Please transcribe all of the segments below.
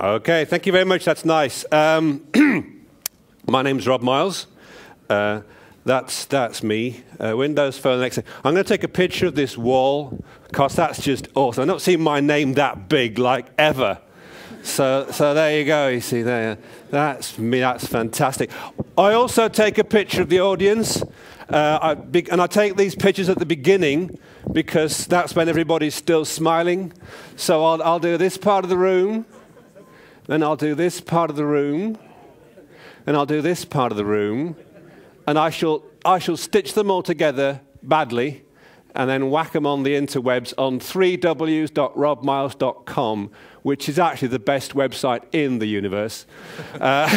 Okay, thank you very much. That's nice. Um, my name's Rob Miles. Uh, that's, that's me. Uh, Windows Phone Next. I'm going to take a picture of this wall because that's just awesome. I've not seen my name that big like ever. So, so there you go. You see there. That's me. That's fantastic. I also take a picture of the audience. Uh, I, and I take these pictures at the beginning because that's when everybody's still smiling. So I'll, I'll do this part of the room, then I'll do this part of the room, and I'll do this part of the room, and I shall, I shall stitch them all together badly and then whack them on the interwebs on 3ws.robmiles.com, which is actually the best website in the universe. Uh,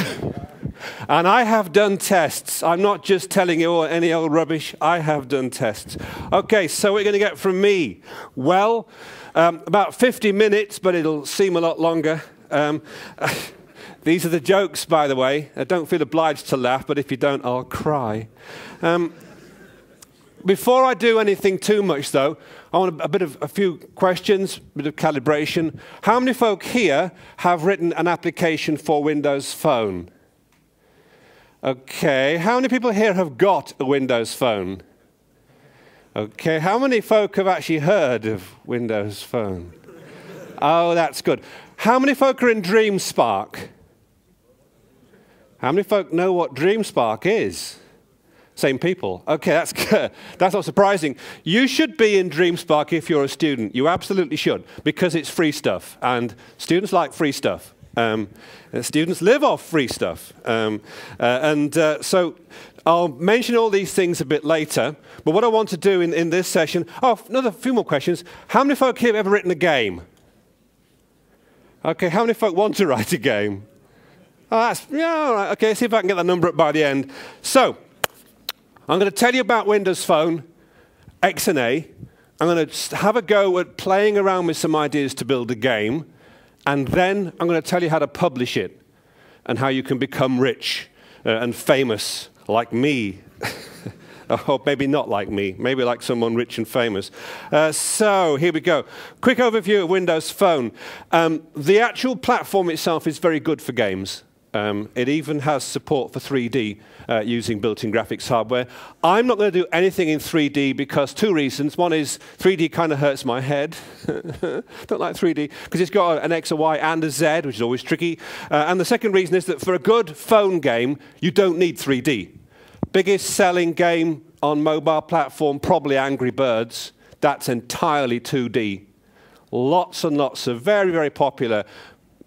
and I have done tests. I'm not just telling you any old rubbish. I have done tests. Okay, so we're going to get from me. Well, um, about 50 minutes, but it'll seem a lot longer. Um, these are the jokes, by the way. I don't feel obliged to laugh, but if you don't, I'll cry. Um, before I do anything too much, though, I want a, a, bit of a few questions, a bit of calibration. How many folk here have written an application for Windows Phone? Okay. How many people here have got a Windows Phone? Okay. How many folk have actually heard of Windows Phone? Oh, that's good. How many folk are in DreamSpark? How many folk know what DreamSpark is? Same people. Okay, that's. That's not surprising. You should be in DreamSpark if you're a student. You absolutely should, because it's free stuff, and students like free stuff. Um, students live off free stuff. Um, uh, and uh, so I'll mention all these things a bit later. But what I want to do in, in this session, oh, another few more questions. How many folk here have ever written a game? Okay, how many folk want to write a game? Oh, that's, yeah, all right. Okay, see if I can get that number up by the end. So, I'm going to tell you about Windows Phone, XNA. I'm going to have a go at playing around with some ideas to build a game. And then I'm going to tell you how to publish it and how you can become rich uh, and famous like me. or maybe not like me, maybe like someone rich and famous. Uh, so here we go. Quick overview of Windows Phone. Um, the actual platform itself is very good for games. Um, it even has support for 3D uh, using built-in graphics hardware. I'm not going to do anything in 3D because two reasons. One is 3D kind of hurts my head. Don't like 3D because it's got an X, a Y, and a Z, which is always tricky. Uh, and the second reason is that for a good phone game, you don't need 3D. Biggest selling game on mobile platform, probably Angry Birds. That's entirely 2D. Lots and lots of very, very popular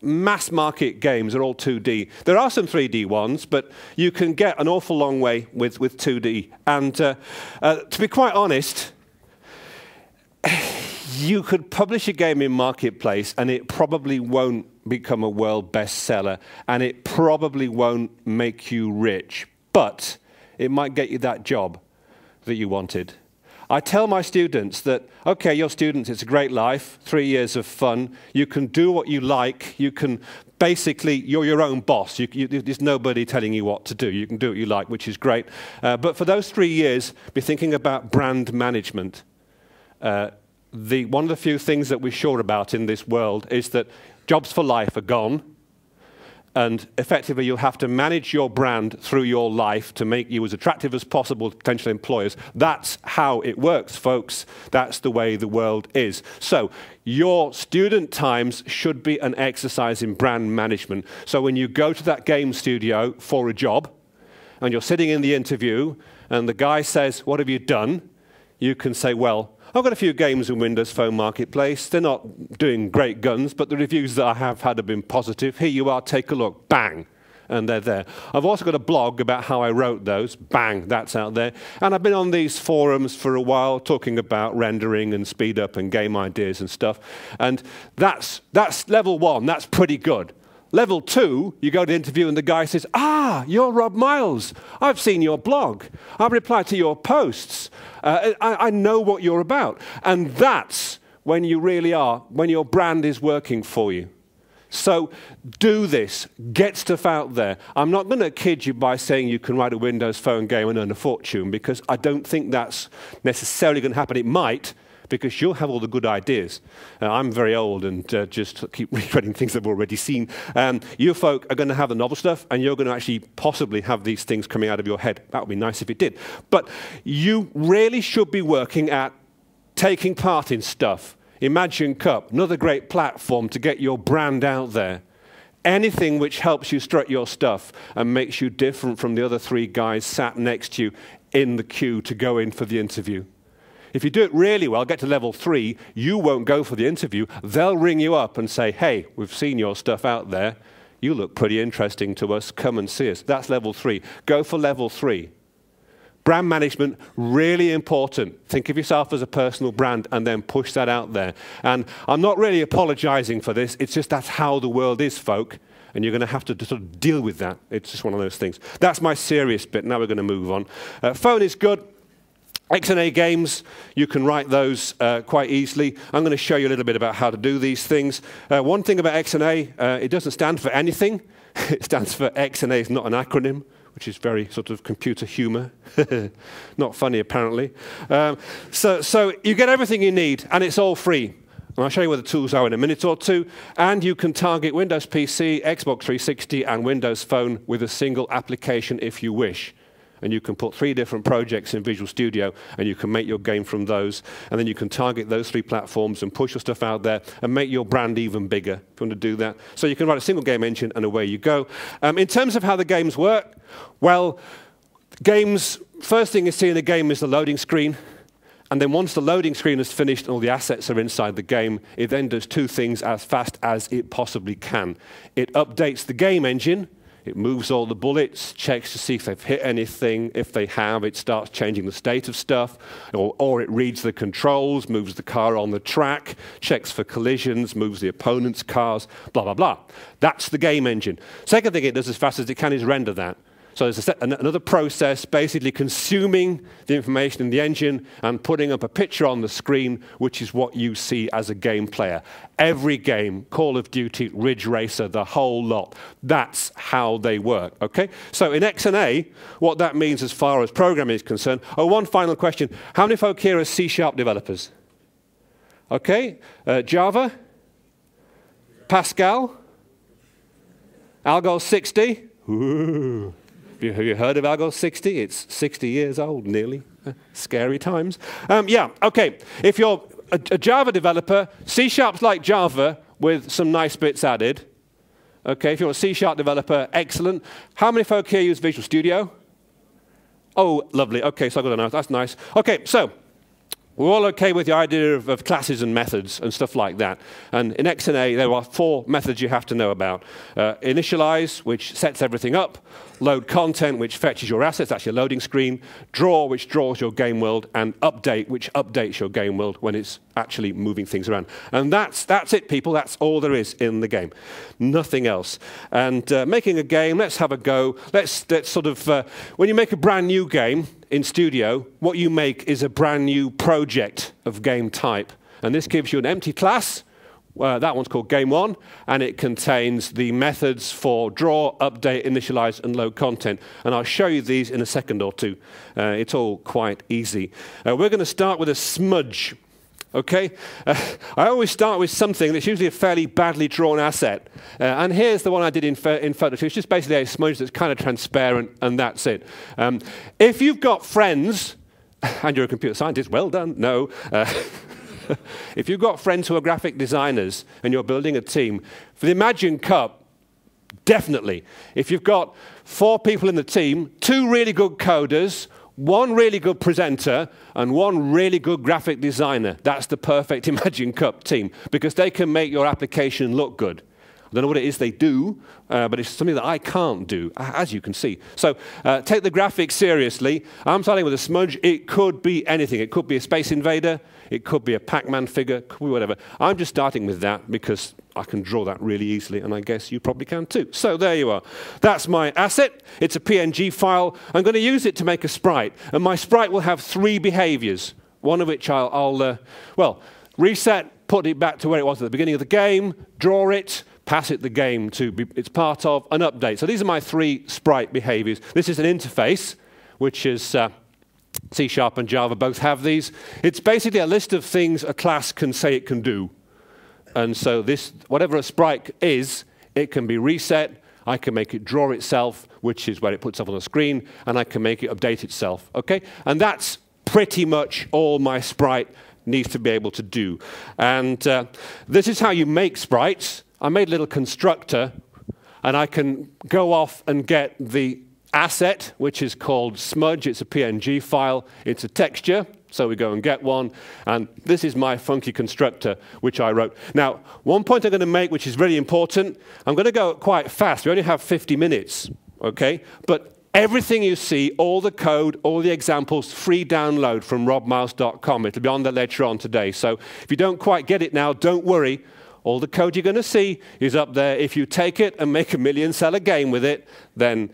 mass market games are all 2D. There are some 3D ones, but you can get an awful long way with, with 2D. And uh, uh, to be quite honest, you could publish a game in Marketplace and it probably won't become a world bestseller and it probably won't make you rich, but it might get you that job that you wanted. I tell my students that, okay, you're students, it's a great life, three years of fun. You can do what you like. You can basically, you're your own boss. You, you, there's nobody telling you what to do. You can do what you like, which is great. Uh, but for those three years, be thinking about brand management. Uh, the, one of the few things that we're sure about in this world is that jobs for life are gone and effectively, you'll have to manage your brand through your life to make you as attractive as possible to potential employers. That's how it works, folks. That's the way the world is. So, your student times should be an exercise in brand management. So, when you go to that game studio for a job and you're sitting in the interview and the guy says, What have you done? You can say, Well, I've got a few games in Windows Phone Marketplace. They're not doing great guns, but the reviews that I have had have been positive. Here you are, take a look. Bang and they're there. I've also got a blog about how I wrote those. Bang, that's out there. And I've been on these forums for a while talking about rendering and speed up and game ideas and stuff. And that's, that's level one. That's pretty good. Level two, you go to interview and the guy says, Ah, you're Rob Miles. I've seen your blog. I've replied to your posts. Uh, I, I know what you're about. And that's when you really are, when your brand is working for you. So do this. Get stuff out there. I'm not going to kid you by saying you can write a Windows Phone game and earn a fortune because I don't think that's necessarily going to happen. It might, because you'll have all the good ideas. Uh, I'm very old and uh, just keep rereading things I've already seen. Um, you folk are going to have the novel stuff, and you're going to actually possibly have these things coming out of your head. That would be nice if it did. But you really should be working at taking part in stuff. Imagine Cup, another great platform to get your brand out there anything which helps you strut your stuff and makes you different from the other three guys sat next to you in the queue to go in for the interview. If you do it really well, get to level three, you won't go for the interview. They'll ring you up and say, hey, we've seen your stuff out there. You look pretty interesting to us. Come and see us. That's level three. Go for level three. Brand management, really important. Think of yourself as a personal brand and then push that out there. And I'm not really apologizing for this. It's just that's how the world is, folk. And you're going to have to sort of deal with that. It's just one of those things. That's my serious bit. Now we're going to move on. Uh, phone is good. XNA games, you can write those uh, quite easily. I'm going to show you a little bit about how to do these things. Uh, one thing about x XNA, uh, it doesn't stand for anything. it stands for XNA, is not an acronym which is very sort of computer humor. Not funny, apparently. Um, so, so you get everything you need, and it's all free. And I'll show you where the tools are in a minute or two. And you can target Windows PC, Xbox 360, and Windows Phone with a single application if you wish and you can put three different projects in Visual Studio, and you can make your game from those. And then you can target those three platforms and push your stuff out there and make your brand even bigger if you want to do that. So you can write a single game engine, and away you go. Um, in terms of how the games work, well, games, first thing you see in the game is the loading screen. And then once the loading screen is finished and all the assets are inside the game, it then does two things as fast as it possibly can. It updates the game engine, it moves all the bullets, checks to see if they've hit anything. If they have, it starts changing the state of stuff. Or, or, it reads the controls, moves the car on the track, checks for collisions, moves the opponent's cars, blah, blah, blah. That's the game engine. Second thing it does as fast as it can is render that. So there's set, another process basically consuming the information in the engine and putting up a picture on the screen, which is what you see as a game player. Every game, Call of Duty, Ridge Racer, the whole lot, that's how they work, okay? So in XNA, what that means as far as programming is concerned, oh, one final question. How many folk here are C-sharp developers? Okay, uh, Java? Pascal? Algol 60? Ooh. Have you heard of Algol 60? It's 60 years old, nearly. Scary times. Um, yeah, okay. If you're a, a Java developer, C Sharp's like Java with some nice bits added. Okay, if you're a C Sharp developer, excellent. How many folk here use Visual Studio? Oh, lovely. Okay, so I got to know. That's nice. Okay, so we're all okay with the idea of, of, classes and methods and stuff like that. And in XNA, there are four methods you have to know about. Uh, initialize, which sets everything up. Load content, which fetches your assets, that's your loading screen. Draw, which draws your game world. And update, which updates your game world when it's actually moving things around. And that's, that's it, people. That's all there is in the game. Nothing else. And uh, making a game, let's have a go. Let's, let's sort of, uh, when you make a brand new game, in Studio, what you make is a brand new project of game type. And this gives you an empty class. Uh, that one's called Game 1, and it contains the methods for draw, update, initialize, and load content. And I'll show you these in a second or two. Uh, it's all quite easy. Uh, we're going to start with a smudge. Okay? Uh, I always start with something that's usually a fairly badly drawn asset. Uh, and here's the one I did in, in Photo It's just basically a smudge that's kind of transparent, and that's it. Um, if you've got friends, and you're a computer scientist, well done. No. Uh, if you've got friends who are graphic designers and you're building a team, for the Imagine Cup, definitely. If you've got four people in the team, two really good coders, one really good presenter and one really good graphic designer. That's the perfect Imagine Cup team because they can make your application look good. I don't know what it is they do, uh, but it's something that I can't do, as you can see. So uh, take the graphics seriously. I'm starting with a smudge. It could be anything. It could be a Space Invader. It could be a Pac-Man figure. Could be whatever. I'm just starting with that because I can draw that really easily, and I guess you probably can too. So there you are. That's my asset. It's a PNG file. I'm going to use it to make a sprite, and my sprite will have three behaviors, one of which I'll, I'll uh, well, reset, put it back to where it was at the beginning of the game, draw it, pass it the game to be it's part of an update. So these are my three sprite behaviors. This is an interface, which is uh, C Sharp and Java both have these. It's basically a list of things a class can say it can do. And so this, whatever a sprite is, it can be reset. I can make it draw itself, which is where it puts up on the screen, and I can make it update itself. Okay? And that's pretty much all my sprite needs to be able to do. And uh, this is how you make sprites. I made a little constructor, and I can go off and get the asset, which is called smudge. It's a PNG file. It's a texture. So we go and get one. And this is my funky constructor, which I wrote. Now, one point I'm going to make, which is really important, I'm going to go quite fast. We only have 50 minutes, okay? But everything you see, all the code, all the examples, free download from robmiles.com. It'll be on there later on today. So if you don't quite get it now, don't worry. All the code you're going to see is up there. If you take it and make a million seller game with it, then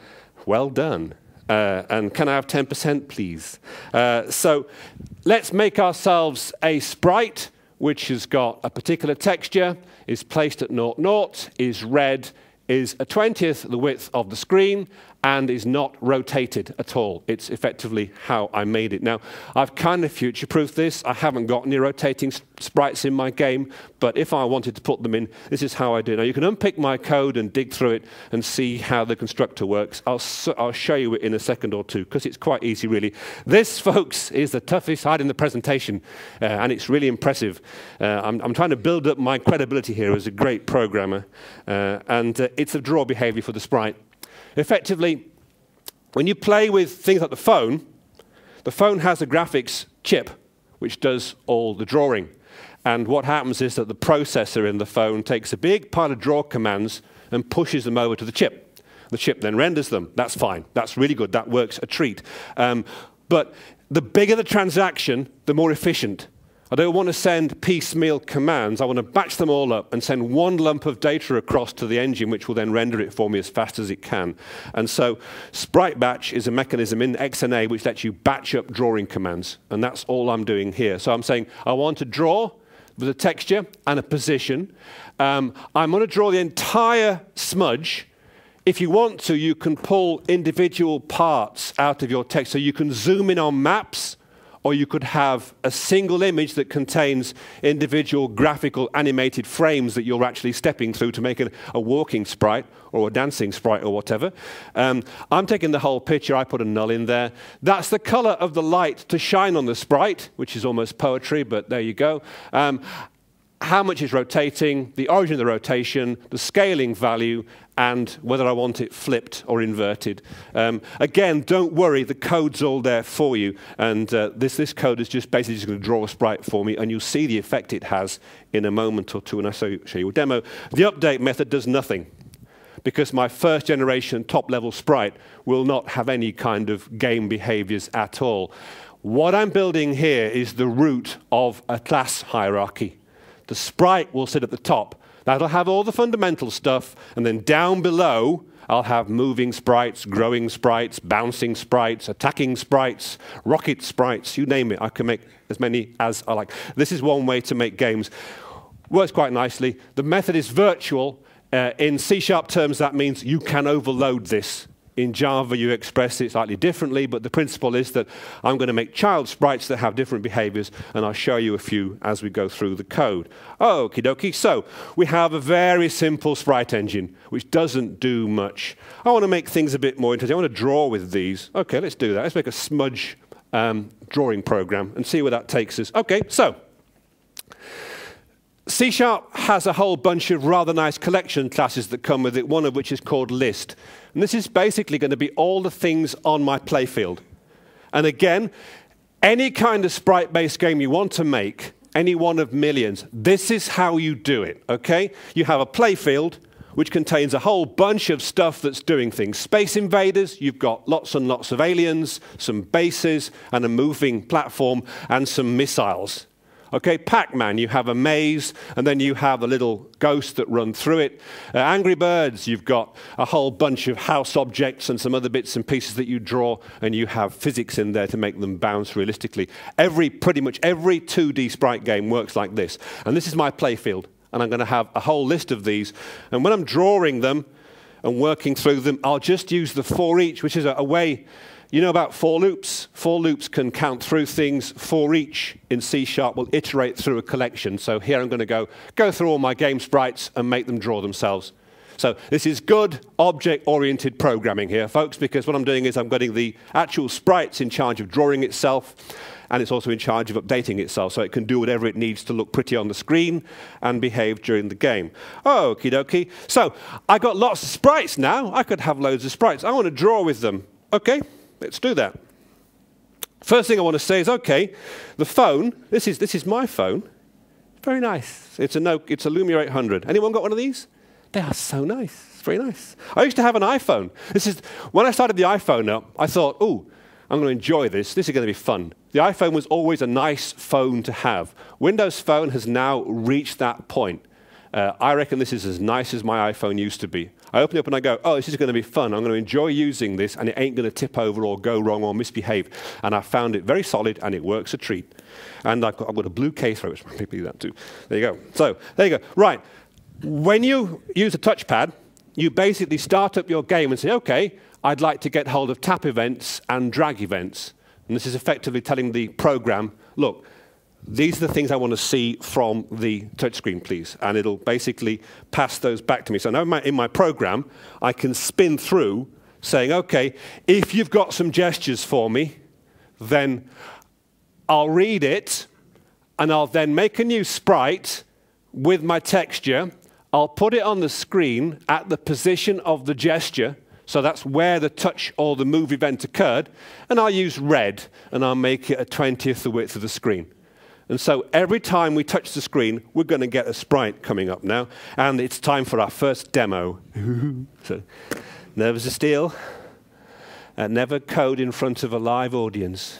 well done. Uh, and can I have 10%, please? Uh, so let's make ourselves a sprite which has got a particular texture, is placed at 0, 0, is red, is a 20th the width of the screen, and is not rotated at all. It's effectively how I made it. Now, I've kind of future-proofed this. I haven't got any rotating sprites in my game, but if I wanted to put them in, this is how I do. It. Now, you can unpick my code and dig through it and see how the constructor works. I'll, I'll show you it in a second or two, because it's quite easy, really. This, folks, is the toughest side in the presentation, uh, and it's really impressive. Uh, I'm, I'm, trying to build up my credibility here as a great programmer, uh, and uh, it's a draw behavior for the sprite. Effectively, when you play with things like the phone, the phone has a graphics chip which does all the drawing. And what happens is that the processor in the phone takes a big pile of draw commands and pushes them over to the chip. The chip then renders them. That's fine. That's really good. That works a treat. Um, but the bigger the transaction, the more efficient. I don't want to send piecemeal commands. I want to batch them all up and send one lump of data across to the engine, which will then render it for me as fast as it can. And so Sprite Batch is a mechanism in XNA which lets you batch up drawing commands. And that's all I'm doing here. So I'm saying I want to draw with a texture and a position. Um, I'm going to draw the entire smudge. If you want to, you can pull individual parts out of your text. So you can zoom in on maps or you could have a single image that contains individual graphical animated frames that you're actually stepping through to make a, a walking sprite or a dancing sprite or whatever. Um, I'm taking the whole picture, I put a null in there. That's the color of the light to shine on the sprite, which is almost poetry, but there you go. Um, how much is rotating, the origin of the rotation, the scaling value, and whether I want it flipped or inverted. Um, again, don't worry, the code's all there for you. And uh, this, this code is just basically just going to draw a sprite for me, and you'll see the effect it has in a moment or two, show you, show you a demo. The update method does nothing because my first generation top level sprite will not have any kind of game behaviors at all. What I'm building here is the root of a class hierarchy. The sprite will sit at the top, That'll have all the fundamental stuff, and then down below, I'll have moving sprites, growing sprites, bouncing sprites, attacking sprites, rocket sprites, you name it. I can make as many as I like. This is one way to make games. Works quite nicely. The method is virtual. Uh, in C-sharp terms, that means you can overload this. In Java, you express it slightly differently, but the principle is that I'm going to make child sprites that have different behaviors, and I'll show you a few as we go through the code. Okie dokie. So we have a very simple sprite engine, which doesn't do much. I want to make things a bit more interesting. I want to draw with these. Okay, let's do that. Let's make a smudge um, drawing program and see where that takes us. Okay, so C Sharp has a whole bunch of rather nice collection classes that come with it, one of which is called list. And this is basically going to be all the things on my playfield. And again, any kind of sprite-based game you want to make, any one of millions, this is how you do it, okay? You have a playfield, which contains a whole bunch of stuff that's doing things. Space Invaders, you've got lots and lots of aliens, some bases, and a moving platform, and some missiles. Okay, Pac-Man, you have a maze, and then you have a little ghost that run through it. Uh, Angry Birds, you've got a whole bunch of house objects and some other bits and pieces that you draw, and you have physics in there to make them bounce realistically. Every, pretty much every 2D sprite game works like this. And this is my playfield, and I'm going to have a whole list of these. And when I'm drawing them and working through them, I'll just use the for each, which is a, a way You know about for loops? For loops can count through things. For each in C Sharp will iterate through a collection. So here I'm going to go, go through all my game sprites and make them draw themselves. So this is good object-oriented programming here, folks, because what I'm doing is I'm getting the actual sprites in charge of drawing itself, and it's also in charge of updating itself, so it can do whatever it needs to look pretty on the screen and behave during the game. Okie dokie. So I got lots of sprites now. I could have loads of sprites. I want to draw with them. Okay, Let's do that. First thing I want to say is, okay, the phone, this is, this is my phone. Very nice. It's a, no, it's a Lumia 800. Anyone got one of these? They are so nice. It's very nice. I used to have an iPhone. This is, when I started the iPhone up, I thought, oh, I'm going to enjoy this. This is going to be fun. The iPhone was always a nice phone to have. Windows Phone has now reached that point. Uh, I reckon this is as nice as my iPhone used to be. I open it up and I go, oh, this is going to be fun. I'm going to enjoy using this, and it ain't going to tip over or go wrong or misbehave. And I found it very solid, and it works a treat. And I've got, I've got a blue case for it, which maybe do that too. There you go. So there you go. Right. When you use a touchpad, you basically start up your game and say, okay, I'd like to get hold of tap events and drag events. And this is effectively telling the program, look, these are the things I want to see from the touchscreen, please. And it'll basically pass those back to me. So now in my, in my program, I can spin through saying, okay, if you've got some gestures for me, then I'll read it and I'll then make a new sprite with my texture. I'll put it on the screen at the position of the gesture. So that's where the touch or the move event occurred. And I'll use red and I'll make it a 20th the width of the screen. And so every time we touch the screen, we're going to get a sprite coming up now. And it's time for our first demo. so, nervous as steel. Uh, never code in front of a live audience.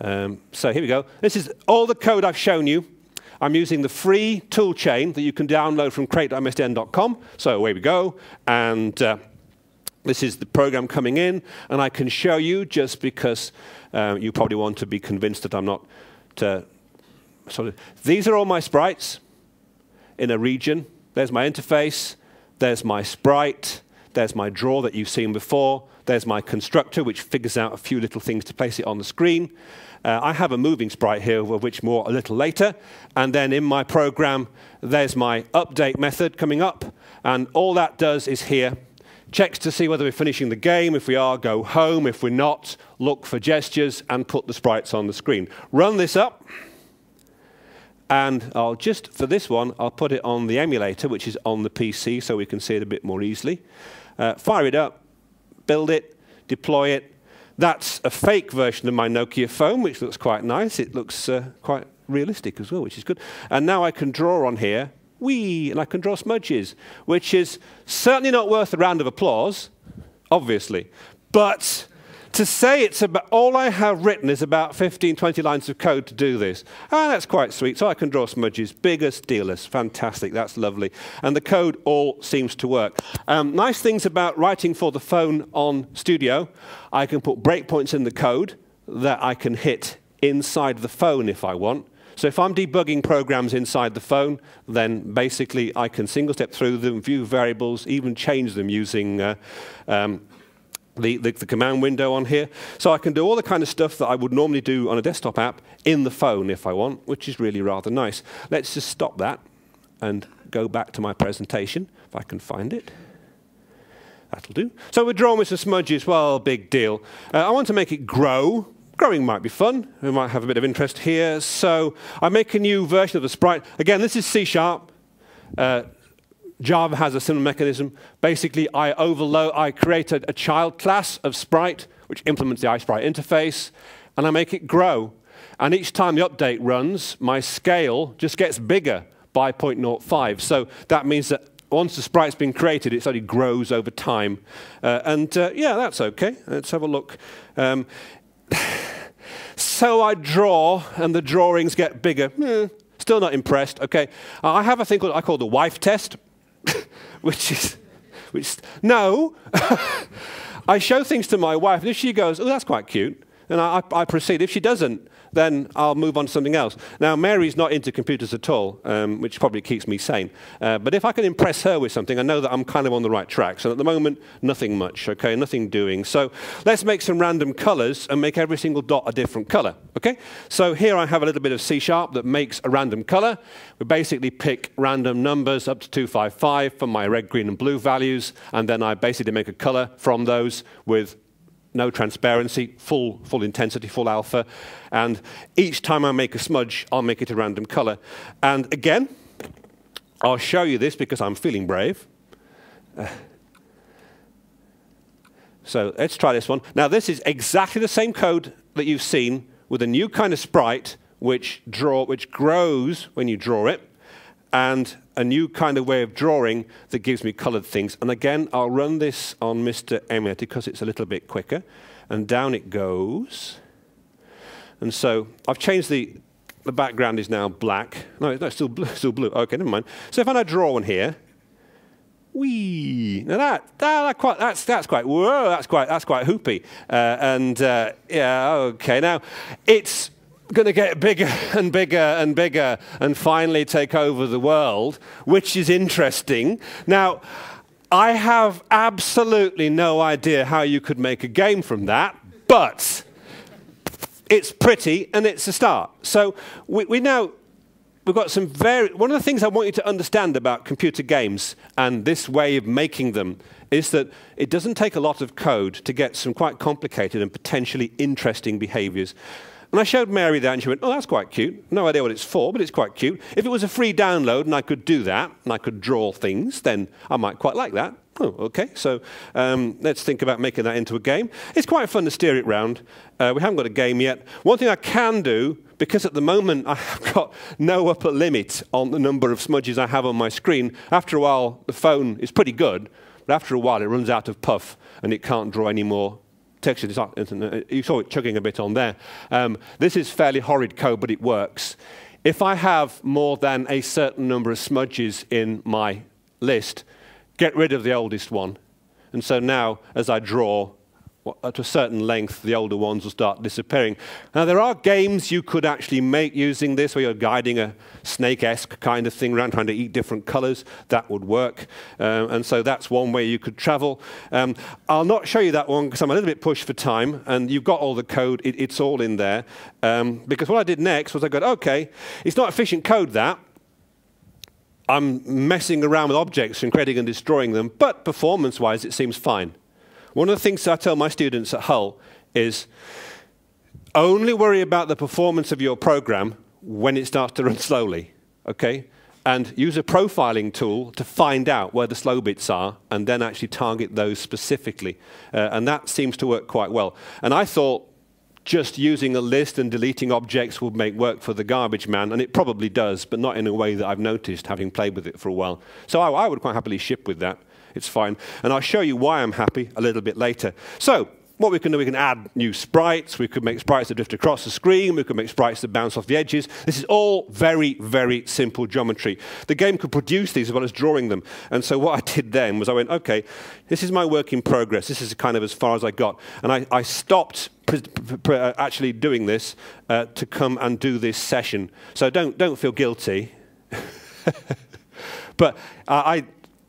Um, so here we go. This is all the code I've shown you. I'm using the free toolchain that you can download from create.msdn.com. So away we go. And uh, this is the program coming in. And I can show you just because uh, you probably want to be convinced that I'm not to sort of, these are all my sprites in a region. There's my interface, there's my sprite, there's my draw that you've seen before, there's my constructor, which figures out a few little things to place it on the screen. Uh, I have a moving sprite here, of which more a little later. And then in my program, there's my update method coming up. And all that does is here checks to see whether we're finishing the game. If we are, go home. If we're not, look for gestures and put the sprites on the screen. Run this up. And I'll just, for this one, I'll put it on the emulator, which is on the PC, so we can see it a bit more easily. Uh, fire it up, build it, deploy it. That's a fake version of my Nokia phone, which looks quite nice. It looks uh, quite realistic as well, which is good. And now I can draw on here wee, and I can draw smudges, which is certainly not worth a round of applause, obviously. But to say it's about, all I have written is about 15, 20 lines of code to do this. Ah, that's quite sweet. So I can draw smudges, biggest steelers. Fantastic. That's lovely. And the code all seems to work. Um, nice things about writing for the phone on Studio. I can put breakpoints in the code that I can hit inside the phone if I want. So if I'm debugging programs inside the phone, then basically I can single step through them, view variables, even change them using uh, um, the, the, the, command window on here. So I can do all the kind of stuff that I would normally do on a desktop app in the phone if I want, which is really rather nice. Let's just stop that and go back to my presentation, if I can find it. That'll do. So we're drawing with some smudges. Well, big deal. Uh, I want to make it grow growing might be fun. We might have a bit of interest here. So I make a new version of the sprite. Again, this is C Sharp. Uh, Java has a similar mechanism. Basically, I overload, I create a, a child class of sprite, which implements the iSprite interface, and I make it grow. And each time the update runs, my scale just gets bigger by 0.05. So that means that once the sprite's been created, it of grows over time. Uh, and uh, yeah, that's okay. Let's have a look. Um, so I draw, and the drawings get bigger. Eh, still not impressed. Okay, I have a thing called I call the wife test, which is, which no. I show things to my wife, and if she goes, "Oh, that's quite cute," And I, I proceed. If she doesn't, then I'll move on to something else. Now, Mary's not into computers at all, um, which probably keeps me sane. Uh, but if I can impress her with something, I know that I'm kind of on the right track. So at the moment, nothing much, okay? Nothing doing. So let's make some random colors and make every single dot a different color, okay? So here I have a little bit of C sharp that makes a random color. We basically pick random numbers up to 255 for my red, green, and blue values, and then I basically make a color from those with no transparency, full, full intensity, full alpha. And each time I make a smudge, I'll make it a random color. And again, I'll show you this because I'm feeling brave. So let's try this one. Now, this is exactly the same code that you've seen with a new kind of sprite which, draw, which grows when you draw it and a new kind of way of drawing that gives me colored things. And again, I'll run this on Mr. Emulator because it's a little bit quicker. And down it goes. And so I've changed the, the background is now black. No, it's still blue, still blue. Okay, never mind. So if I draw one here, wee. Now that, that, that quite, that's, that's quite, whoa, that's quite, that's quite hoopy. Uh, and uh, yeah, okay. Now, it's going to get bigger and bigger and bigger and finally take over the world, which is interesting. Now, I have absolutely no idea how you could make a game from that, but it's pretty and it's a start. So we, we now we've got some very one of the things I want you to understand about computer games and this way of making them is that it doesn't take a lot of code to get some quite complicated and potentially interesting behaviors. And I showed Mary that, and she went, Oh, that's quite cute. No idea what it's for, but it's quite cute. If it was a free download and I could do that, and I could draw things, then I might quite like that. Oh, okay. So um, let's think about making that into a game. It's quite fun to steer it round. Uh, we haven't got a game yet. One thing I can do, because at the moment I have got no upper limit on the number of smudges I have on my screen, after a while the phone is pretty good, but after a while it runs out of puff and it can't draw any more texture. You saw it chugging a bit on there. Um, this is fairly horrid code, but it works. If I have more than a certain number of smudges in my list, get rid of the oldest one. And so now, as I draw, at a certain length, the older ones will start disappearing. Now, there are games you could actually make using this, where you're guiding a snake-esque kind of thing around, trying to eat different colors. That would work. Um, and so that's one way you could travel. Um, I'll not show you that one because I'm a little bit pushed for time, and you've got all the code. It, it's all in there. Um, because what I did next was I got, OK, it's not efficient code, that. I'm messing around with objects and creating and destroying them, but performance-wise, it seems fine. One of the things I tell my students at Hull is only worry about the performance of your program when it starts to run slowly, okay? And use a profiling tool to find out where the slow bits are and then actually target those specifically. Uh, and that seems to work quite well. And I thought just using a list and deleting objects would make work for the garbage man, and it probably does, but not in a way that I've noticed having played with it for a while. So I, I would quite happily ship with that. It's fine. And I'll show you why I'm happy a little bit later. So what we can do, we can add new sprites. We could make sprites that drift across the screen. We could make sprites that bounce off the edges. This is all very, very simple geometry. The game could produce these as well as drawing them. And so what I did then was I went, OK, this is my work in progress. This is kind of as far as I got. And I, I stopped uh, actually doing this uh, to come and do this session. So don't, don't feel guilty. but uh, I,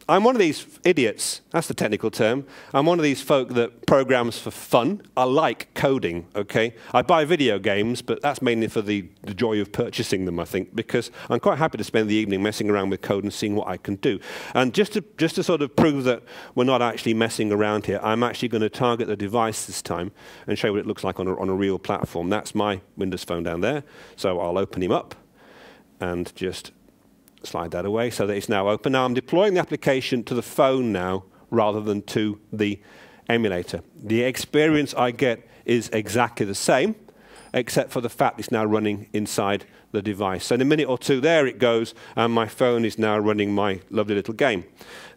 I'm one of these idiots, that's the technical term. I'm one of these folk that programs for fun. I like coding, okay? I buy video games, but that's mainly for the, the joy of purchasing them, I think, because I'm quite happy to spend the evening messing around with code and seeing what I can do. And just to, just to sort of prove that we're not actually messing around here, I'm actually going to target the device this time and show you what it looks like on a, on a real platform. That's my Windows Phone down there. So I'll open him up and just slide that away so that it's now open. Now I'm deploying the application to the phone now rather than to the emulator. The experience I get is exactly the same, except for the fact it's now running inside the device. So in a minute or two, there it goes, and my phone is now running my lovely little game.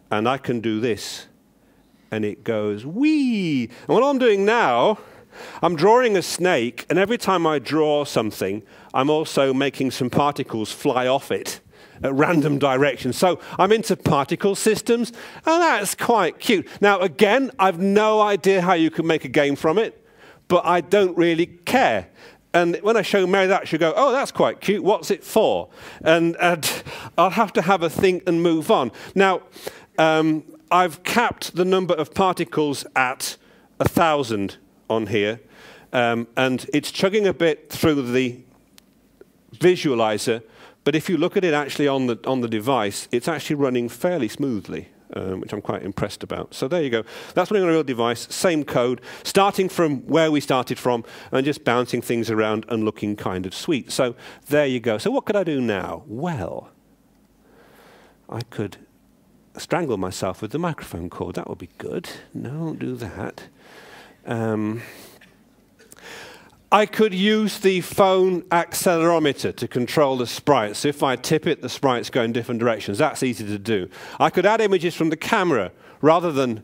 And I can do this, and it goes, wee. And what I'm doing now, I'm drawing a snake, and every time I draw something, I'm also making some particles fly off it at random directions. So I'm into particle systems, and that's quite cute. Now, again, I've no idea how you can make a game from it, but I don't really care. And when I show Mary that, she'll go, oh, that's quite cute. What's it for? And, and I'll have to have a think and move on. Now, um, I've capped the number of particles at a thousand on here, um, and it's chugging a bit through the visualizer, but if you look at it actually on the, on the device, it's actually running fairly smoothly. Um, which I'm quite impressed about. So there you go. That's running on a real device, same code, starting from where we started from, and just bouncing things around and looking kind of sweet. So there you go. So what could I do now? Well, I could strangle myself with the microphone cord. That would be good. No, don't do that. Um, I could use the phone accelerometer to control the sprites. So If I tip it, the sprites go in different directions. That's easy to do. I could add images from the camera rather than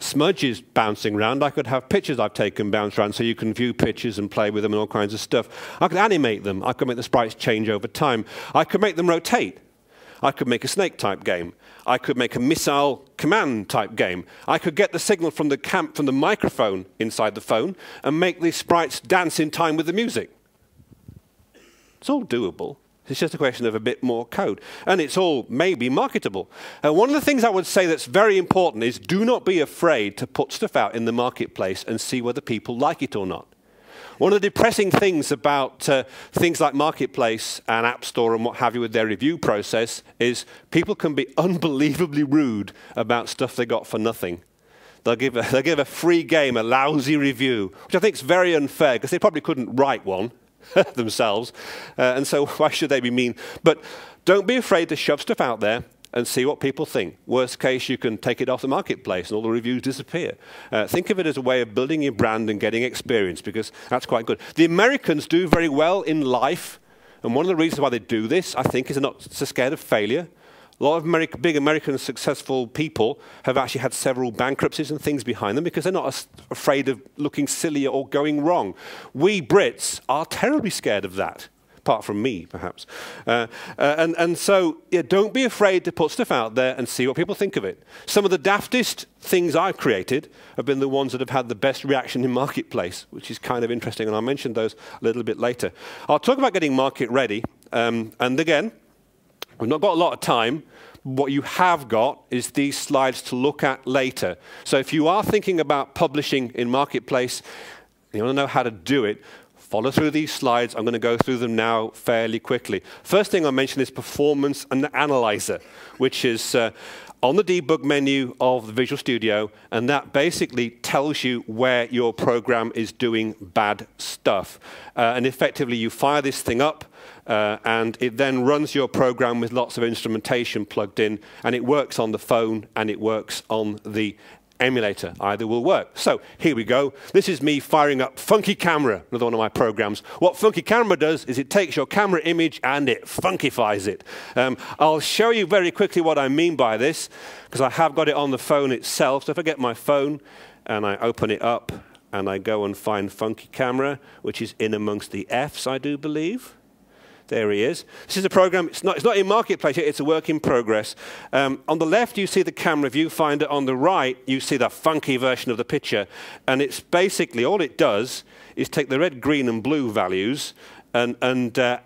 smudges bouncing around. I could have pictures I've taken bounce around so you can view pictures and play with them and all kinds of stuff. I could animate them. I could make the sprites change over time. I could make them rotate. I could make a snake type game. I could make a missile command type game. I could get the signal from the, camp, from the microphone inside the phone and make these sprites dance in time with the music. It's all doable. It's just a question of a bit more code. And it's all maybe marketable. And one of the things I would say that's very important is do not be afraid to put stuff out in the marketplace and see whether people like it or not. One of the depressing things about uh, things like Marketplace and App Store and what have you with their review process is people can be unbelievably rude about stuff they got for nothing. They'll give a, they'll give a free game a lousy review, which I think is very unfair because they probably couldn't write one themselves. Uh, and so why should they be mean? But don't be afraid to shove stuff out there and see what people think. Worst case, you can take it off the marketplace and all the reviews disappear. Uh, think of it as a way of building your brand and getting experience because that's quite good. The Americans do very well in life, and one of the reasons why they do this, I think, is they're not so scared of failure. A lot of big American successful people have actually had several bankruptcies and things behind them because they're not afraid of looking silly or going wrong. We Brits are terribly scared of that apart from me, perhaps. Uh, uh, and, and so, yeah, don't be afraid to put stuff out there and see what people think of it. Some of the daftest things I've created have been the ones that have had the best reaction in marketplace, which is kind of interesting, and I'll mention those a little bit later. I'll talk about getting market ready, um, and again, we've not got a lot of time. What you have got is these slides to look at later. So if you are thinking about publishing in Marketplace, you want to know how to do it, follow through these slides. I'm going to go through them now fairly quickly. First thing I'll mention is Performance and the Analyzer, which is uh, on the debug menu of the Visual Studio, and that basically tells you where your program is doing bad stuff. Uh, and effectively, you fire this thing up, uh, and it then runs your program with lots of instrumentation plugged in, and it works on the phone, and it works on the emulator. Either will work. So here we go. This is me firing up Funky Camera, another one of my programs. What Funky Camera does is it takes your camera image and it funkifies it. Um, I'll show you very quickly what I mean by this, because I have got it on the phone itself. So if I get my phone and I open it up and I go and find Funky Camera, which is in amongst the Fs, I do believe. There he is. This is a program, it's not, it's not in Marketplace yet, it's a work in progress. Um, on the left, you see the camera viewfinder. On the right, you see the funky version of the picture. And it's basically, all it does is take the red, green, and blue values and, and uh,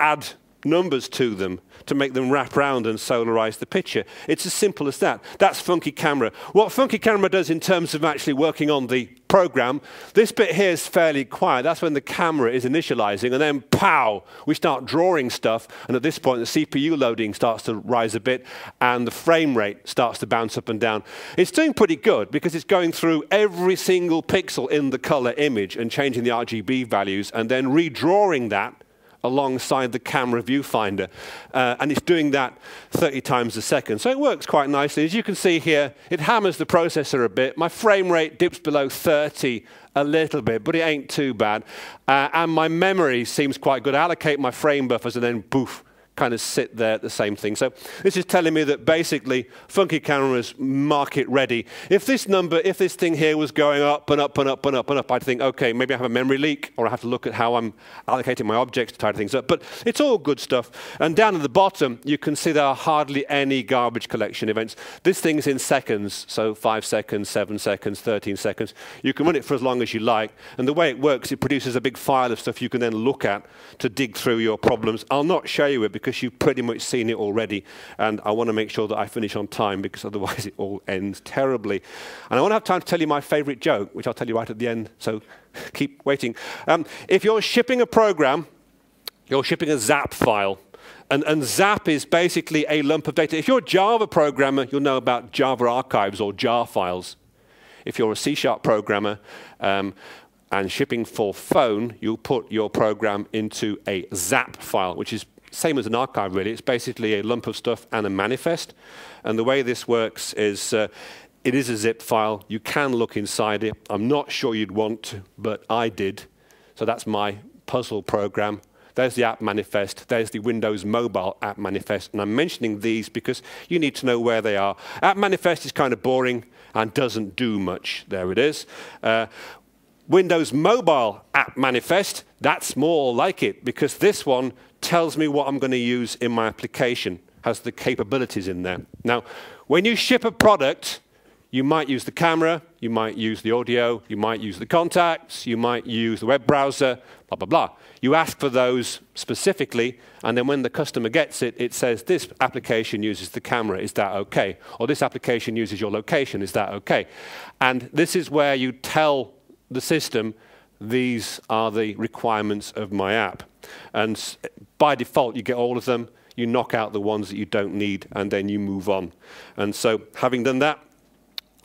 add numbers to them to make them wrap around and solarize the picture. It's as simple as that. That's Funky Camera. What Funky Camera does in terms of actually working on the program, this bit here is fairly quiet. That's when the camera is initializing, and then pow, we start drawing stuff, and at this point the CPU loading starts to rise a bit, and the frame rate starts to bounce up and down. It's doing pretty good because it's going through every single pixel in the color image and changing the RGB values, and then redrawing that alongside the camera viewfinder. Uh, and it's doing that 30 times a second. So it works quite nicely. As you can see here, it hammers the processor a bit. My frame rate dips below 30 a little bit, but it ain't too bad. Uh, and my memory seems quite good. I allocate my frame buffers and then boof, kind of sit there at the same thing. So this is telling me that basically Funky Camera is market ready. If this number, if this thing here was going up and up and up and up and up, I'd think, okay, maybe I have a memory leak or I have to look at how I'm allocating my objects to tidy things up. But it's all good stuff. And down at the bottom, you can see there are hardly any garbage collection events. This thing's in seconds, so five seconds, seven seconds, 13 seconds. You can run it for as long as you like. And the way it works, it produces a big file of stuff you can then look at to dig through your problems. I'll not show you it because you've pretty much seen it already. And I want to make sure that I finish on time because otherwise it all ends terribly. And I want to have time to tell you my favorite joke, which I'll tell you right at the end. So keep waiting. Um, if you're shipping a program, you're shipping a XAP file. And, and, XAP is basically a lump of data. If you're a Java programmer, you'll know about Java archives or jar files. If you're a C-sharp programmer um, and shipping for phone, you'll put your program into a XAP file, which is same as an archive, really. It's basically a lump of stuff and a manifest. And the way this works is uh, it is a zip file. You can look inside it. I'm not sure you'd want to, but I did. So that's my puzzle program. There's the app manifest. There's the Windows mobile app manifest. And I'm mentioning these because you need to know where they are. App manifest is kind of boring and doesn't do much. There it is. Uh, Windows mobile app manifest, that's more like it because this one tells me what I'm going to use in my application, has the capabilities in there. Now, when you ship a product, you might use the camera, you might use the audio, you might use the contacts, you might use the web browser, blah, blah, blah. You ask for those specifically, and then when the customer gets it, it says, this application uses the camera, is that okay? Or this application uses your location, is that okay? And this is where you tell the system, these are the requirements of my app. And by default, you get all of them, you knock out the ones that you don't need, and then you move on. And so having done that,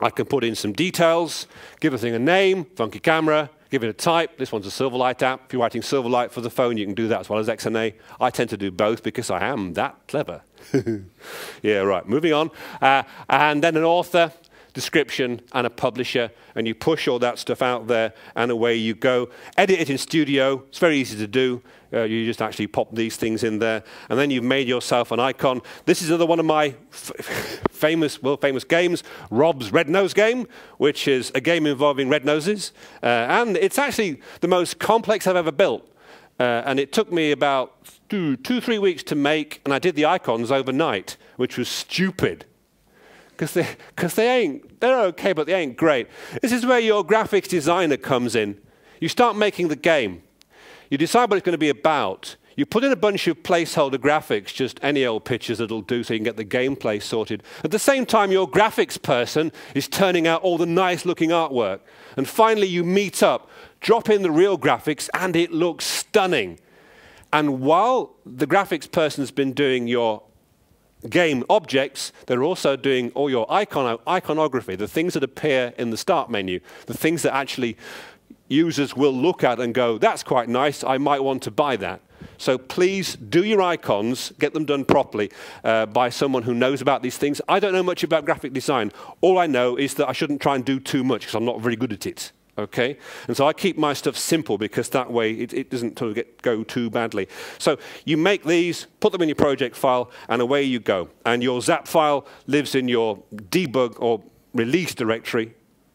I can put in some details, give a thing a name, funky camera, give it a type. This one's a Silverlight app. If you're writing Silverlight for the phone, you can do that as well as XNA. I tend to do both because I am that clever. yeah, right. Moving on. Uh, and then an author, description, and a publisher. And you push all that stuff out there, and away you go. Edit it in Studio. It's very easy to do. Uh, you just actually pop these things in there, and then you've made yourself an icon. This is another one of my famous, world famous games, Rob's Red Nose game, which is a game involving red noses. Uh, and it's actually the most complex I've ever built. Uh, and it took me about two, two, three weeks to make, and I did the icons overnight, which was stupid. Because they, cause they ain't, they're okay, but they ain't great. This is where your graphics designer comes in. You start making the game. You decide what it's going to be about. You put in a bunch of placeholder graphics, just any old pictures that'll do so you can get the gameplay sorted. At the same time, your graphics person is turning out all the nice looking artwork. And finally, you meet up, drop in the real graphics, and it looks stunning. And while the graphics person's been doing your game objects, they're also doing all your icon iconography, the things that appear in the start menu, the things that actually users will look at and go, that's quite nice, I might want to buy that. So please do your icons, get them done properly uh, by someone who knows about these things. I don't know much about graphic design. All I know is that I shouldn't try and do too much because I'm not very good at it. Okay? And so I keep my stuff simple because that way it, it doesn't sort of get, go too badly. So you make these, put them in your project file, and away you go. And your XAP file lives in your debug or release directory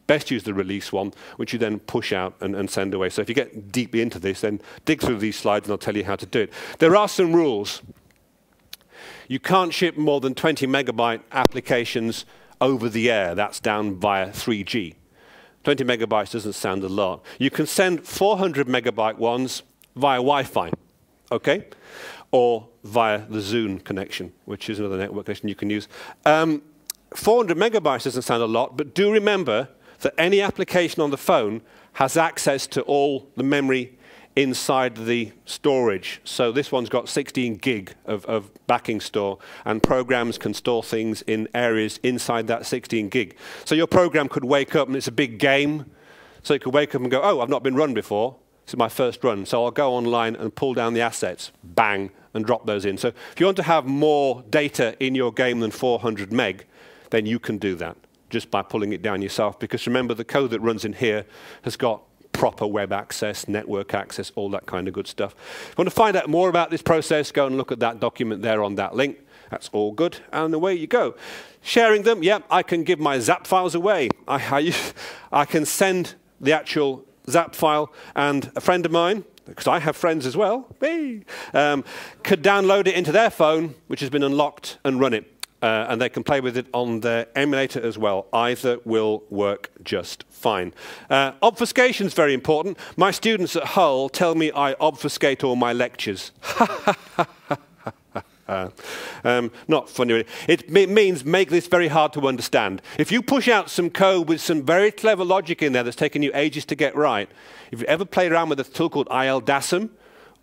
Best use the release one, which you then push out and, and send away. So if you get deeply into this, then dig through these slides and I'll tell you how to do it. There are some rules. You can't ship more than 20 megabyte applications over the air. That's down via 3G. 20 megabytes doesn't sound a lot. You can send 400 megabyte ones via Wi-Fi, okay? Or via the Zune connection, which is another network connection you can use. Um, 400 megabytes doesn't sound a lot, but do remember that any application on the phone has access to all the memory inside the storage. So this one's got 16 gig of, of, backing store, and programs can store things in areas inside that 16 gig. So your program could wake up and it's a big game. So it could wake up and go, oh, I've not been run before. This is my first run. So I'll go online and pull down the assets, bang, and drop those in. So if you want to have more data in your game than 400 meg, then you can do that just by pulling it down yourself. Because remember, the code that runs in here has got proper web access, network access, all that kind of good stuff. If you want to find out more about this process, go and look at that document there on that link. That's all good. And away you go. Sharing them, yeah, I can give my XAP files away. I, I, I can send the actual XAP file, and a friend of mine, because I have friends as well, um, could download it into their phone, which has been unlocked, and run it. Uh, and they can play with it on their emulator as well. Either will work just fine. Uh, obfuscation is very important. My students at Hull tell me I obfuscate all my lectures. Uh, um, not funny. It, it, means make this very hard to understand. If you push out some code with some very clever logic in there that's taken you ages to get right, if you ever played around with a tool called ILDASM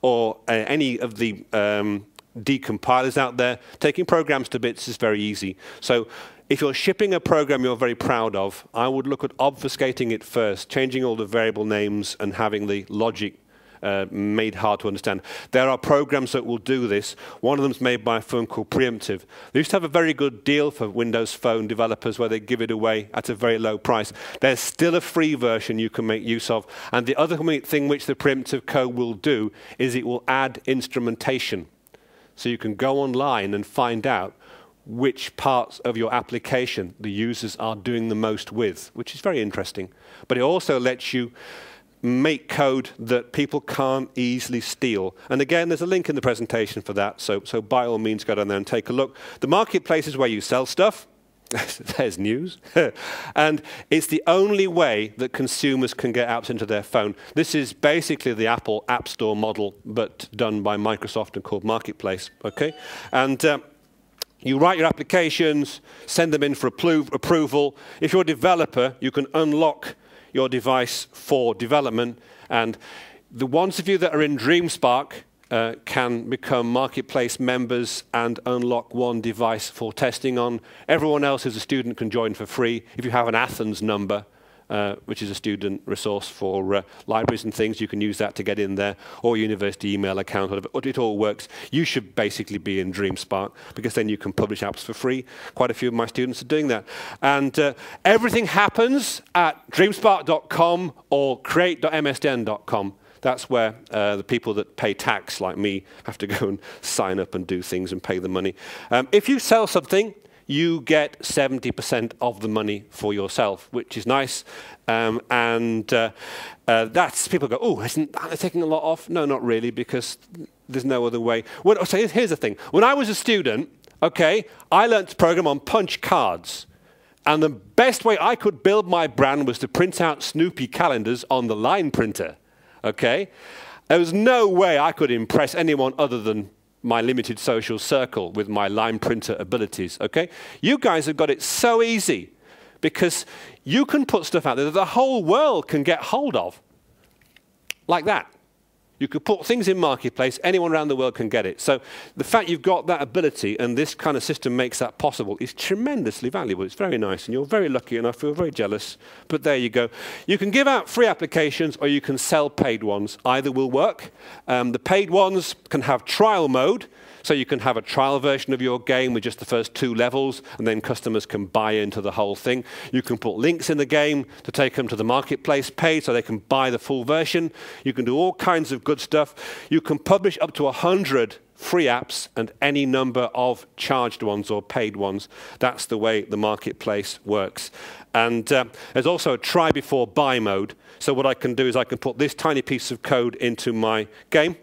or uh, any of the um, decompilers out there, taking programs to bits is very easy. So if you're shipping a program you're very proud of, I would look at obfuscating it first, changing all the variable names and having the logic uh, made hard to understand. There are programs that will do this. One of them is made by a firm called Preemptive. They used to have a very good deal for Windows Phone developers where they give it away at a very low price. There's still a free version you can make use of. And the other thing which the Preemptive code will do is it will add instrumentation. So you can go online and find out which parts of your application the users are doing the most with, which is very interesting. But it also lets you make code that people can't easily steal. And again, there's a link in the presentation for that, so, so by all means go down there and take a look. The marketplace is where you sell stuff. There's news. and it's the only way that consumers can get apps into their phone. This is basically the Apple App Store model, but done by Microsoft and called Marketplace. Okay? And uh, you write your applications, send them in for approval. If you're a developer, you can unlock your device for development. And the ones of you that are in DreamSpark uh, can become marketplace members and unlock one device for testing on. Everyone else who's a student can join for free. If you have an Athens number, uh, which is a student resource for uh, libraries and things. You can use that to get in there, or university email account, whatever. It all works. You should basically be in DreamSpark because then you can publish apps for free. Quite a few of my students are doing that. And uh, everything happens at dreamspark.com or create.msdn.com. That's where uh, the people that pay tax, like me, have to go and sign up and do things and pay the money. Um, if you sell something, you get 70% of the money for yourself, which is nice. Um, and uh, uh, that's, people go, oh, isn't that taking a lot off? No, not really, because there's no other way. Well, so here's the thing. When I was a student, okay, I learned to program on punch cards. And the best way I could build my brand was to print out Snoopy calendars on the line printer, okay? There was no way I could impress anyone other than my limited social circle with my line printer abilities, okay? You guys have got it so easy because you can put stuff out there that the whole world can get hold of. Like that. You could put things in marketplace, anyone around the world can get it. So the fact you've got that ability and this kind of system makes that possible is tremendously valuable. It's very nice and you're very lucky and I feel very jealous. But there you go. You can give out free applications or you can sell paid ones. Either will work. Um, the paid ones can have trial mode, so you can have a trial version of your game with just the first two levels, and then customers can buy into the whole thing. You can put links in the game to take them to the marketplace page so they can buy the full version. You can do all kinds of good stuff. You can publish up to 100 free apps and any number of charged ones or paid ones. That's the way the marketplace works. And uh, there's also a try before buy mode. So what I can do is I can put this tiny piece of code into my game.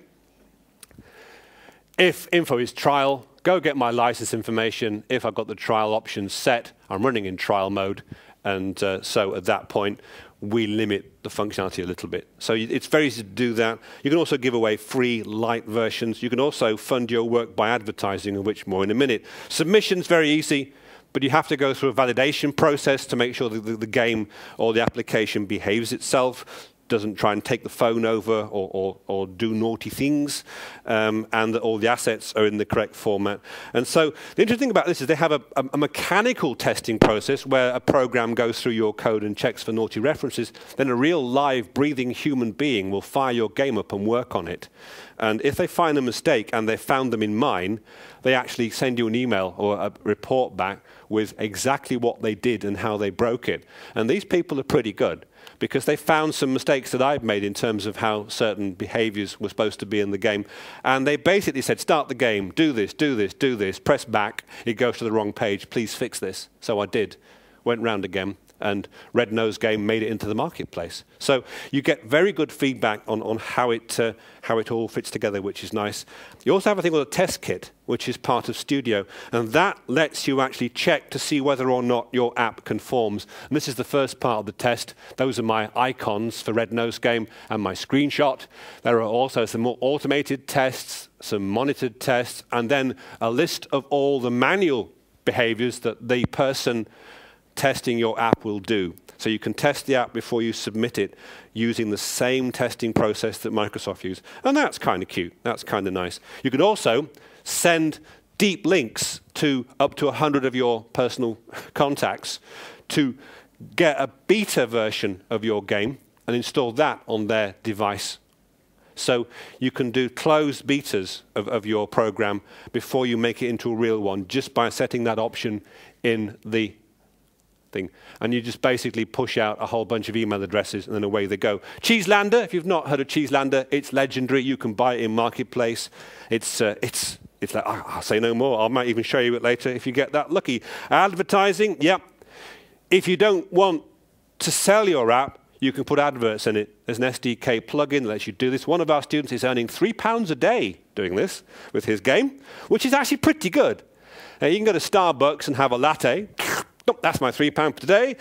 If info is trial, go get my license information. If I've got the trial option set, I'm running in trial mode. And uh, so at that point, we limit the functionality a little bit. So it's very easy to do that. You can also give away free light versions. You can also fund your work by advertising, of which more in a minute. Submission's very easy, but you have to go through a validation process to make sure that the, the game or the application behaves itself doesn't try and take the phone over or, or, or do naughty things, um, and that all the assets are in the correct format. And so the interesting thing about this is they have a, a, a, mechanical testing process where a program goes through your code and checks for naughty references. Then a real live, breathing human being will fire your game up and work on it. And if they find a mistake and they found them in mine, they actually send you an email or a report back with exactly what they did and how they broke it. And these people are pretty good because they found some mistakes that I've made in terms of how certain behaviors were supposed to be in the game. And they basically said, start the game, do this, do this, do this, press back, it goes to the wrong page, please fix this. So I did. Went round again, and Red Nose Game made it into the marketplace. So you get very good feedback on, on how, it, uh, how it all fits together, which is nice. You also have a thing called a test kit, which is part of Studio, and that lets you actually check to see whether or not your app conforms. And this is the first part of the test. Those are my icons for Red Nose Game and my screenshot. There are also some more automated tests, some monitored tests, and then a list of all the manual behaviors that the person testing your app will do. So you can test the app before you submit it using the same testing process that Microsoft use. And that's kind of cute. That's kind of nice. You can also send deep links to up to 100 of your personal contacts to get a beta version of your game and install that on their device. So you can do closed betas of, of your program before you make it into a real one just by setting that option in the thing. And you just basically push out a whole bunch of email addresses and then away they go. Cheeselander, if you've not heard of Cheeselander, it's legendary. You can buy it in Marketplace. It's, uh, it's, it's like, I'll say no more. I might even show you it later if you get that lucky. Advertising, yep. If you don't want to sell your app, you can put adverts in it. There's an SDK plugin that lets you do this. One of our students is earning three pounds a day doing this with his game, which is actually pretty good. Now, you can go to Starbucks and have a latte, oh, that's my three pound for today,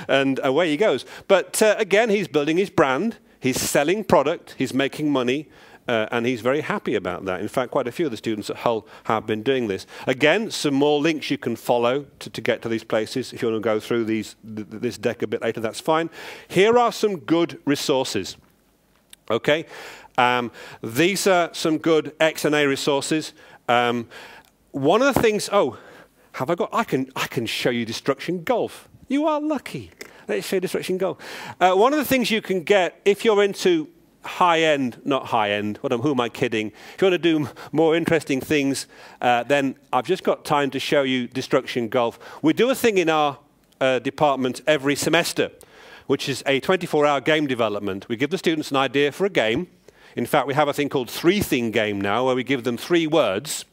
and away he goes. But uh, again, he's building his brand, he's selling product, he's making money, uh, and he's very happy about that. In fact, quite a few of the students at Hull have been doing this. Again, some more links you can follow to, to get to these places. If you want to go through these, th this deck a bit later, that's fine. Here are some good resources. Okay, um, these are some good XNA resources. Um, one of the things, oh, have I got? I can, I can show you Destruction Golf. You are lucky. Let's show you Destruction Golf. Uh, one of the things you can get if you're into high end, not high end, what who am I kidding? If you want to do more interesting things, uh, then I've just got time to show you Destruction Golf. We do a thing in our uh, department every semester, which is a 24 hour game development. We give the students an idea for a game. In fact, we have a thing called Three Thing Game now, where we give them three words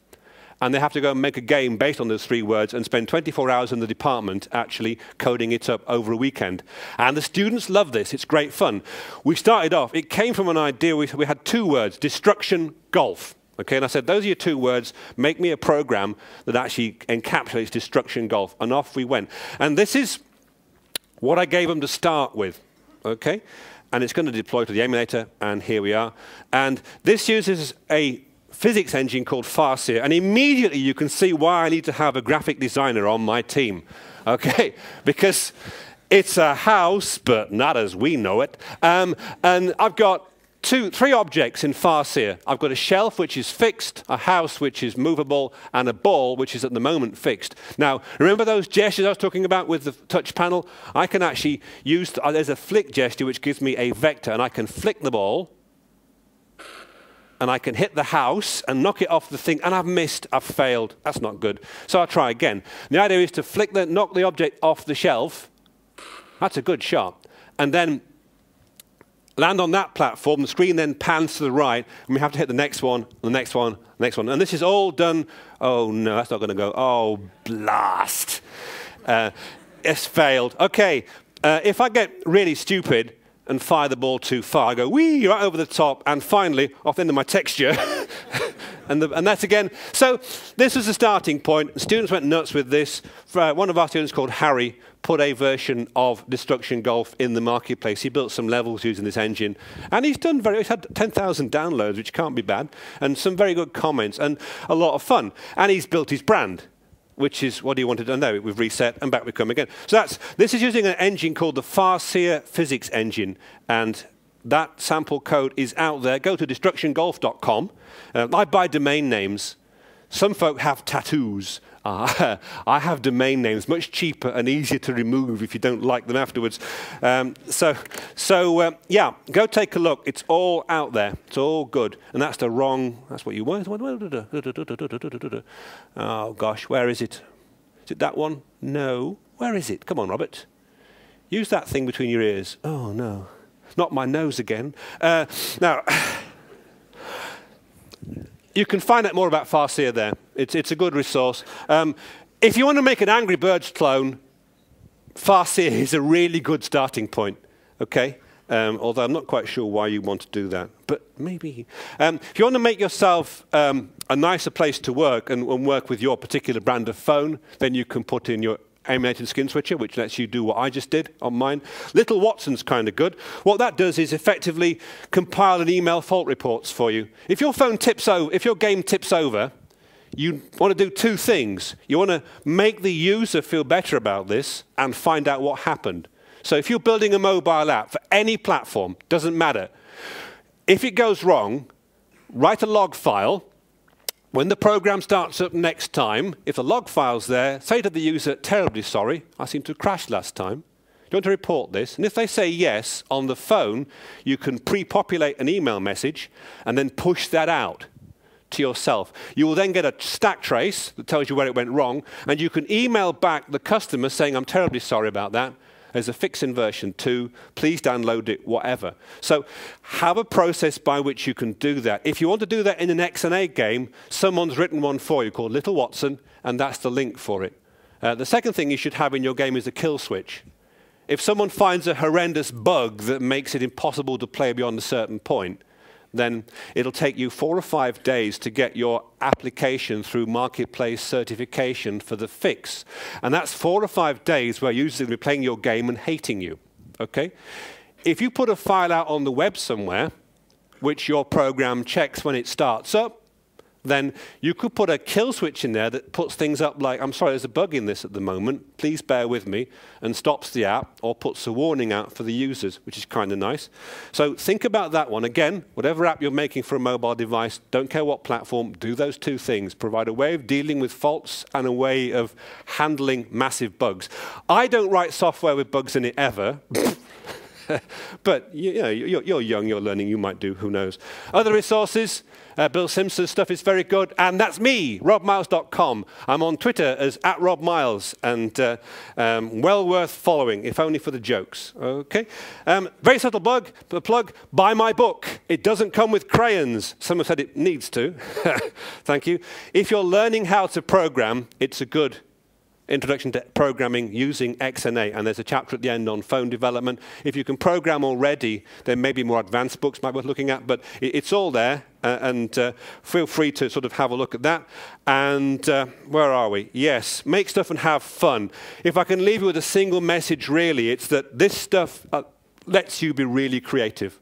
and they have to go and make a game based on those three words and spend 24 hours in the department actually coding it up over a weekend. And the students love this. It's great fun. We started off, it came from an idea, we, we had two words, destruction, golf. Okay, and I said, those are your two words. Make me a program that actually encapsulates destruction golf. And off we went. And this is what I gave them to start with. Okay? And it's going to deploy to the emulator, and here we are. And this uses a physics engine called Farseer, and immediately you can see why I need to have a graphic designer on my team. Okay? Because it's a house, but not as we know it. Um, and I've got two, three objects in Farseer. I've got a shelf which is fixed, a house which is movable, and a ball which is at the moment fixed. Now, remember those gestures I was talking about with the touch panel? I can actually use, uh, there's a flick gesture which gives me a vector, and I can flick the ball, and I can hit the house and knock it off the thing, and I've missed, I've failed. That's not good. So I'll try again. The idea is to flick the, knock the object off the shelf. That's a good shot. And then land on that platform. The screen then pans to the right, and we have to hit the next one, the next one, the next one. And this is all done. Oh, no, that's not going to go. Oh, blast. Uh, it's failed. Okay, uh, if I get really stupid, and fire the ball too far. I go, wee, right over the top, and finally, off into my texture. and, the, and that's again. So this was the starting point. Students went nuts with this. Uh, one of our students called Harry put a version of Destruction Golf in the marketplace. He built some levels using this engine. And he's done very, he's had 10,000 downloads, which can't be bad, and some very good comments, and a lot of fun. And he's built his brand which is what he wanted to know. We've reset and back we come again. So that's, this is using an engine called the Farseer Physics Engine. And that sample code is out there. Go to destructiongolf.com. Uh, I buy domain names. Some folk have tattoos uh, I have domain names, much cheaper and easier to remove if you don't like them afterwards. Um, so, so uh, yeah, go take a look. It's all out there. It's all good. And that's the wrong, that's what you want. Oh, gosh, where is it? Is it that one? No. Where is it? Come on, Robert. Use that thing between your ears. Oh, no. Not my nose again. Uh, now, you can find out more about Farseer there. It's, it's a good resource. Um, if you want to make an Angry Birds clone, Farseer is a really good starting point. Okay? Um, although I'm not quite sure why you want to do that, but maybe. Um, if you want to make yourself um, a nicer place to work and, and, work with your particular brand of phone, then you can put in your emulated skin switcher, which lets you do what I just did on mine. Little Watson's kind of good. What that does is effectively compile and email fault reports for you. If your phone tips over, if your game tips over, you want to do two things. You want to make the user feel better about this and find out what happened. So if you're building a mobile app for any platform, doesn't matter. If it goes wrong, write a log file. When the program starts up next time, if the log file's there, say to the user, terribly sorry, I seem to crashed last time. Do you want to report this? And if they say yes on the phone, you can pre-populate an email message and then push that out to yourself. You will then get a stack trace that tells you where it went wrong, and you can email back the customer saying, I'm terribly sorry about that. There's a fix in version 2. Please download it, whatever. So have a process by which you can do that. If you want to do that in an XNA game, someone's written one for you called Little Watson, and that's the link for it. Uh, the second thing you should have in your game is a kill switch. If someone finds a horrendous bug that makes it impossible to play beyond a certain point, then it'll take you four or five days to get your application through marketplace certification for the fix. And that's four or five days where users will be playing your game and hating you. Okay? If you put a file out on the web somewhere, which your program checks when it starts up, then you could put a kill switch in there that puts things up like, I'm sorry, there's a bug in this at the moment, please bear with me, and stops the app or puts a warning out for the users, which is kind of nice. So think about that one. Again, whatever app you're making for a mobile device, don't care what platform, do those two things. Provide a way of dealing with faults and a way of handling massive bugs. I don't write software with bugs in it ever. but you know, you're, you're, young, you're learning, you might do, who knows. Other resources, uh, Bill Simpson's stuff is very good. And that's me, robmiles.com. I'm on Twitter as at robmiles and uh, um, well worth following, if only for the jokes. Okay? Um, very subtle bug, plug, buy my book. It doesn't come with crayons. Someone said it needs to. Thank you. If you're learning how to program, it's a good Introduction to Programming Using XNA, and there's a chapter at the end on phone development. If you can program already, then maybe more advanced books might be worth looking at, but it's all there, uh, and uh, feel free to sort of have a look at that. And uh, where are we? Yes, make stuff and have fun. If I can leave you with a single message, really, it's that this stuff uh, lets you be really creative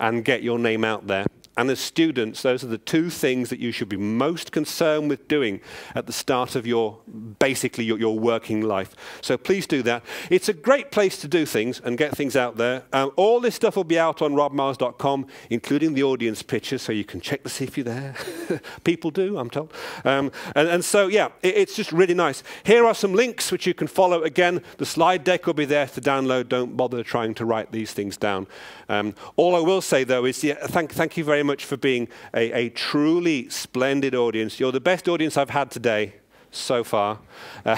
and get your name out there. And as students, those are the two things that you should be most concerned with doing at the start of your, basically, your, your working life. So please do that. It's a great place to do things and get things out there. Um, all this stuff will be out on robmiles.com, including the audience pictures, so you can check to see if you're there. People do, I'm told. Um, and, and, so, yeah, it, it's just really nice. Here are some links which you can follow. Again, the slide deck will be there to download. Don't bother trying to write these things down. Um, all I will say, though, is yeah, thank, thank you very very much for being a, a truly splendid audience. You're the best audience I've had today so far. Uh,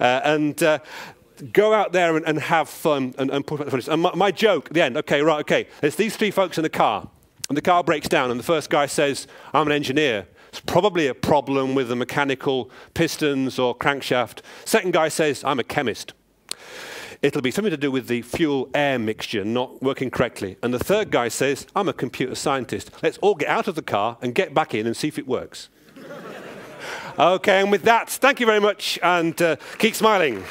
uh, and uh, go out there and, and have fun and, and fun. And my, my, joke at the end, okay, right, okay, there's these three folks in the car, and the car breaks down, and the first guy says, I'm an engineer. It's probably a problem with the mechanical pistons or crankshaft. Second guy says, I'm a chemist it'll be something to do with the fuel air mixture not working correctly. And the third guy says, I'm a computer scientist. Let's all get out of the car and get back in and see if it works. okay, and with that, thank you very much and uh, keep smiling.